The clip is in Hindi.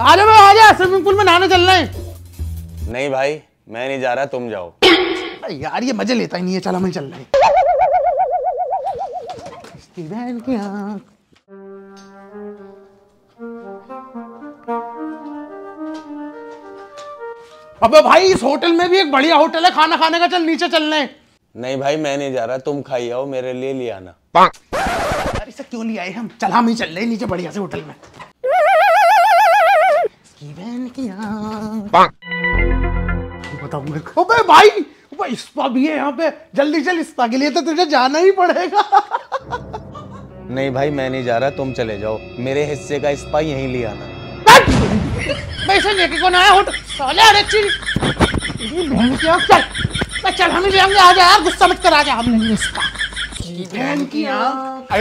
आ जा आ जा स्विमिंग पूल में नहाने चलना है। नहीं भाई मैं नहीं जा रहा तुम जाओ। यार ये मज़े लेता ही नहीं है चल हम चल रहे हैं बहन की आँख। अबे भाई इस होटल में भी एक बढ़िया होटल है खाना खाने का चल नीचे चलने नहीं भाई मैं नहीं जा रहा तुम खाई आओ मेरे लिए ले आना। क्यों नहीं आए हम? चल हम ही चल रहे नीचे बढ़िया से होटल में इसकी बहन की आँख बताओ मेरे को अबे भाई अबे स्पा भी है यहाँ पे। जल्दी चल स्पा के लिए तो तुझे जाना ही पड़ेगा। नहीं भाई मैं नहीं जा रहा तुम चले जाओ। मेरे हिस्से का स्पा यहीं ले आना। मैं इसे लेके कौन आया होटल? साले अरे चीज़ ये बहन की आँख चल। मैं चल हम ही ले आएँगे। आ जा यार गुस्सा मत कर आ जा। हम लेंगे स्पा बहन की आँख।